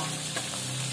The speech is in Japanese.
あっ。